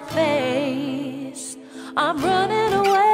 face. I'm running away.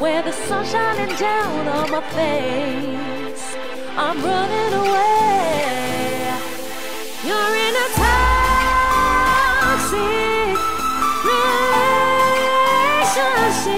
Where the sun's shining down on my face. I'm running away. You're in a toxic relationship.